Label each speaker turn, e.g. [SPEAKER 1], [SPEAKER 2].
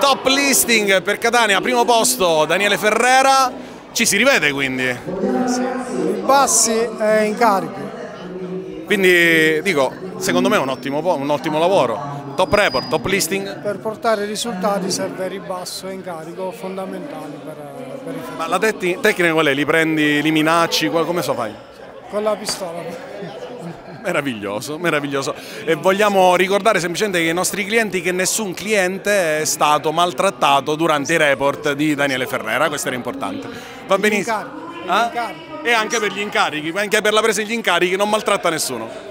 [SPEAKER 1] top listing per Catania, primo posto Daniele Ferrera, ci si rivede quindi.
[SPEAKER 2] Sì. Bassi e incarichi.
[SPEAKER 1] Quindi dico, secondo me è un ottimo, un ottimo lavoro. Top report, top listing.
[SPEAKER 2] Per portare risultati serve ribasso e incarico fondamentali per, per i
[SPEAKER 1] Ma la tecnica qual è? Li prendi, li minacci, come so fai?
[SPEAKER 2] Con la pistola.
[SPEAKER 1] Meraviglioso, meraviglioso. E vogliamo ricordare semplicemente ai nostri clienti che nessun cliente è stato maltrattato durante i report di Daniele Ferrera, questo era importante. Va benissimo. Eh? E anche per gli incarichi, anche per la presa degli incarichi non maltratta nessuno.